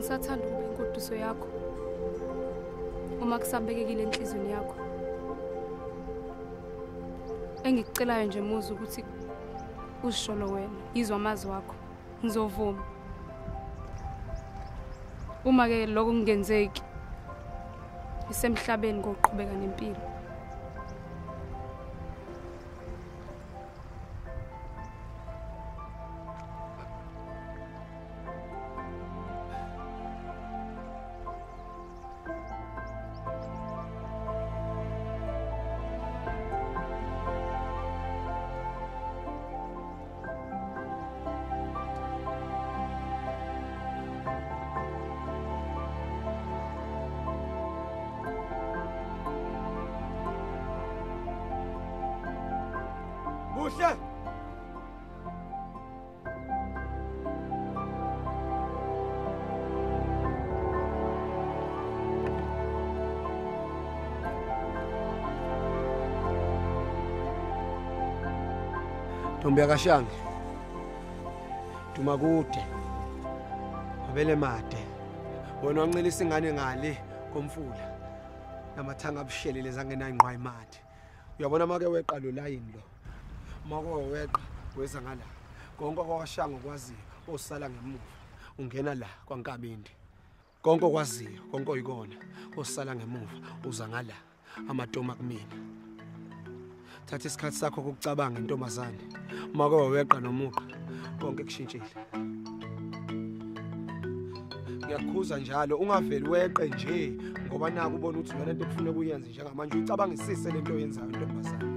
usathanda ukuba inkoduso yakho uma kusabekekile enhlizweni yakho. Engikucelayo nje muzi ukuthi uzisholo wena izwa amazwi wakho ngizovuma. Uma ke lokho kungenzeki isemhlabeni ngokuqhubeka nempilo. Buhle. Ntombi yakashangi. Duma kude. Abele made. Wona wancilisa ingane ngale komfula. Namathanga abushelele zangena ingqwa imade. Uyabona make weqa lo line lo. Mako weqa weza ngala. Konke kwashanga okwaziyo osala ngemuva. Ungena la kwaNkabindi. Konke okwaziyo, konke oyikona osala ngemuva uza ngala amatoma kumina. Thatha isikhathi sakho ukucabanga intombazane. Mako weqa nomuqa konke kushintshile. ngiyakukhuza njalo ungaveli weqe nje ngoba naku ubona ukuthi wena into ekufuneka uyenze njengamanje uyicabangisise lento oyenzayo ntombazane